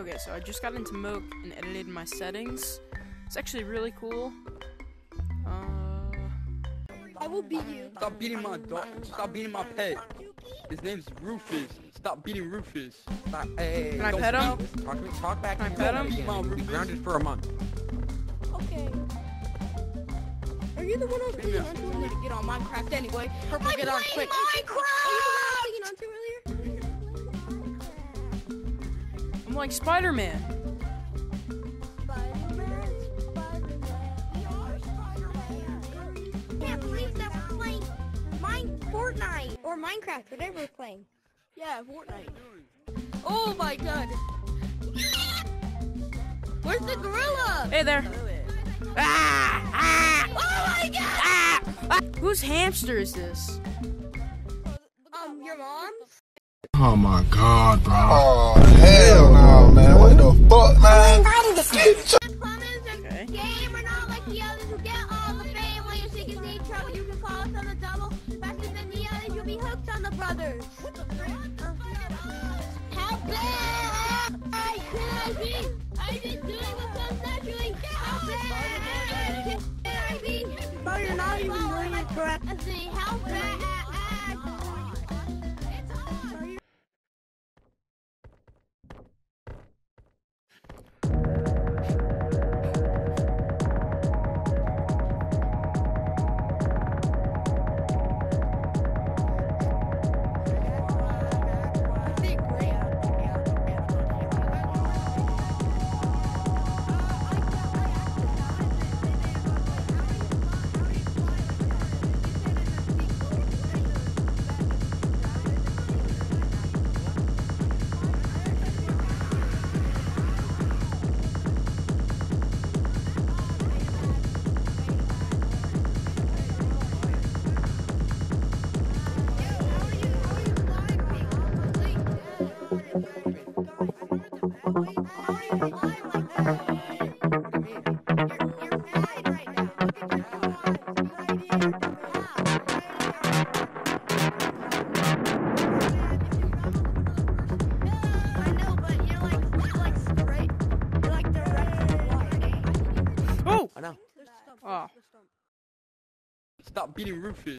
Okay, so I just got into Moke and edited my settings. It's actually really cool. Uh, I will beat you. Stop beating my dog. Stop beating my pet. His name's Rufus. Stop beating Rufus. Stop. Hey, Can I don't pet him? speak. Talk, to me- talk back Can I to me. pet Don't him? beat Come Be Rufus. grounded for a month. Okay. Are you the one I was playing onto earlier? to get on Minecraft anyway. Purple, I'm get on quick. Minecraft! I'm like Spider-Man. Spider-Man, Spider-Man. Can't believe that we're playing Mine Fortnite or Minecraft, whatever we're playing. Yeah, Fortnite. Oh my god. Where's the gorilla? Hey there. Ah! Oh my god! Whose hamster is this? Um, your mom's? Oh my god, bro. Oh, the others who get all the fame. When you're and need trouble, you can call us on the double. Faster than the others, you'll be hooked on the brothers. How bad I be? I just do it with us naturally. How bad could I be? No, you're not even doing it correct. How bad? Water. Oh! Oh. Stop beating Rufus.